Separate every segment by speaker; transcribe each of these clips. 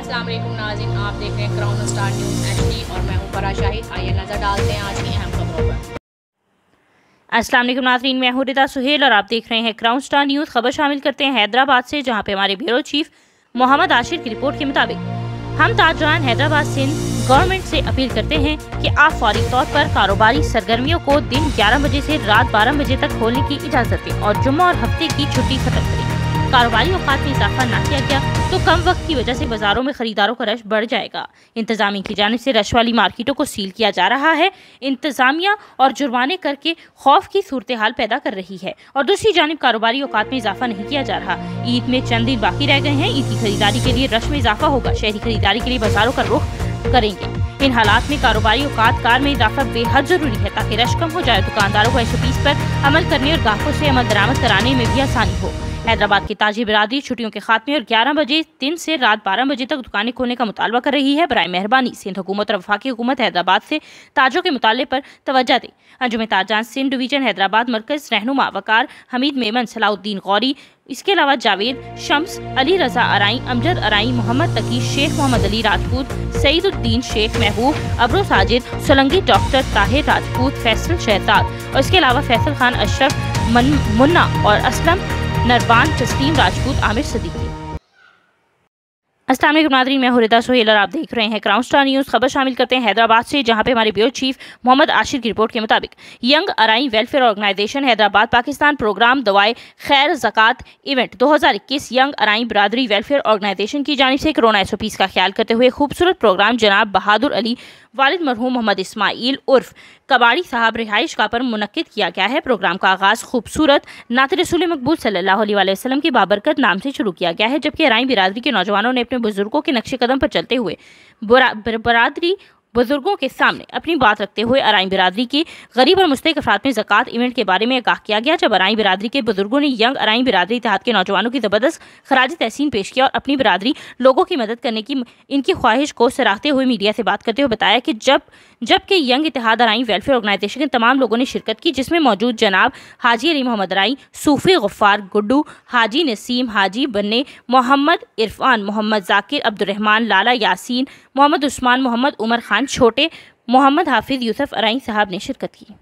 Speaker 1: अस्सलाम वालेकुम नाजिन, आप देख रहे हैं क्राउन स्टार न्यूज़ एचडी और मैं हूँ फरा शाहिद। आइए नज़र डालते हैं आज की अहम खबरों पर।
Speaker 2: वालेकुम नाजरीन, मैं हूँ रिता सुहेल और आप देख रहे हैं क्राउन स्टार न्यूज़ खबर शामिल करते हैं हैदराबाद से, जहाँ पे हमारे ब्यूरो चीफ मोहम्मद आशिर की रिपोर्ट के मुताबिक। हम ताजरान हैदराबाद सिंध गवर्नमेंट से अपील करते हैं कि आप फौरी तौर पर कारोबारी सरगर्मियों को दिन 11 बजे से रात 12 बजे तक खोलने की इजाज़त दें और जुम्मा और हफ़्ते की छुट्टी खत्म करें। कारोबारी औकात में इजाफा न किया गया तो कम वक्त की वजह से बाजारों में खरीदारों का रश बढ़ जाएगा। इंतजामिया की जानब से रश वाली मार्केटों को सील किया जा रहा है। इंतजामिया और जुर्माने करके खौफ की सूरत हाल पैदा कर रही है और दूसरी जानब कारोबारी औकात में इजाफा नहीं किया जा रहा। ईद में चंद दिन बाकी रह गए हैं, ईद की खरीदारी के लिए रश में इजाफा होगा, शहरी खरीदारी के लिए बाजारों का रुख करेंगे। इन हालात में कारोबारी औकात कार में इजाफा बेहद ज़रूरी है, ताकि रश कम हो जाए, दुकानदारों को एस पर अमल करने और ग्राहकों से अमल दरामद कराने में भी आसानी हो। हैदराबाद की ताजी बिरादरी छुट्टियों के खात्मे और 11 बजे दिन से रात 12 बजे तक दुकानें खोलने का मुतालबा कर रही है। बर मेहरबानी सिंध हुकूमत और वफाकी हुकूमत हैदराबाद से ताजों के मुताले पर तवज्जा दे। अंजुम ताजान सिंध डिवीज़न हैदराबाद मरकज रहनुमा वकार हमीद मेमन सलाउद्दीन गौरी, इसके अलावा जावेद शम्स, अली रजा अराई, अमजद अराई, मोहम्मद तकी शेख मोहम्मद अली राजपूत, सईदुद्दीन शेख महबूब, अबरो साजिद, सोलंगी डॉक्टर ताहिर राजपूत, फैसल शहजाद और इसके अलावा फैसल खान अशरफ मुन्ना और असलम नरबान जस्टीन राजपूत आमिर सदीकी अस्सलाम नादरीन मैं हुरिदा सोहेल, और आप देख रहे हैं क्राउन स्टार न्यूज़ खबर शामिल करते हैं हैदराबाद से, जहाँ पे हमारे ब्यूरो चीफ मोहम्मद आशिर की रिपोर्ट के मुताबिक young Arain welfare organization Hyderabad, Pakistan program दवाए खैर जक़ात इवेंट। 2021 यंग अराई बरदरी वेलफेयर ऑर्गेनाइजेशन की जानब से कोरोना एस का ख्याल करते हुए खूबसूरत प्रोग्राम जनाब बहादुर अली, वालिद मरहूम मोहम्मद इस्माइल उर्फ़ कबाड़ी साहब रिहाइश का पर मुनद किया गया है। प्रोग्राम का आगाज़ खूबसूरत नात रसूल मकबूल सल्लल्लाहु अलैहि वसल्लम की बाबरकत नाम से शुरू किया गया है, जबकि राई बिरादरी के नौजवानों ने अपने बुज़ुर्गों के नक्शे कदम पर चलते हुए। बरादरी बुज़ुर्गों के सामने अपनी बात रखते हुए अराई बिरादरी के गरीब और मुस्तक अफराद में जक़ात इवेंट के बारे में आगाह किया गया, जब अराई बिरादरी के बुज़ुर्गों ने यंग अराई बिरादरी इतिहाद के नौजवानों की ज़बरदस्त खराज तहसीन पेश किया और अपनी बिरादरी लोगों की मदद करने की, इनकी ख्वाहिश को सराहते हुए मीडिया से बात करते हुए बताया कि जब, जबकि young Ittehad Arain welfare organisation के तमाम लोगों ने शिरकत की, जिसमें मौजूद जनाब हाजी अली मोहम्मद राई सूफ़ी गफ़ार गुड्डू, हाजी नसीम, हाजी बन्ने, मोहम्मद इरफान, मोहम्मद जाकिर अब्दुलरहमान, लाला यासीन, मोहम्मद उस्मान, मोहम्मद उमर खान छोटे मोहम्मद हाफिज़ यूसुफ अराई साहब ने शिरकत की।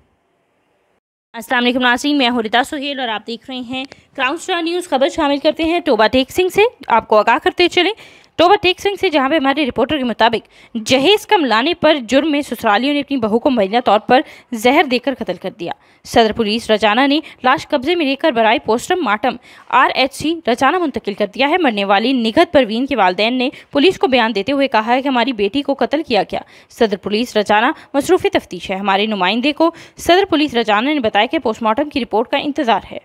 Speaker 2: वालेकुम नासीन मैं हरिता सुहेल और आप देख रहे हैं क्राउन स्टार न्यूज़। खबर शामिल करते हैं टोबा टेक सिंह से। आपको आगाह करते चलें टोबा टेक सिंह से, जहाँ पे हमारे रिपोर्टर के मुताबिक जहेज कम लाने पर जुर्म में ससुरालियों ने अपनी बहू को महीना तौर पर जहर देकर कत्ल कर दिया। सदर पुलिस रजाना ने लाश कब्जे में लेकर बराई पोस्टम माटम आरएचसी रजाना मुंतकिल कर दिया है। मरने वाली निगत परवीन के वालदेन ने पुलिस को बयान देते हुए कहा है कि हमारी बेटी को कत्ल किया गया। सदर पुलिस रजाना मसरूफ़ी तफ्तीश है। हमारे नुमाइंदे को सदर पुलिस रजाना ने बताया कि पोस्टमार्टम की रिपोर्ट का इंतज़ार है।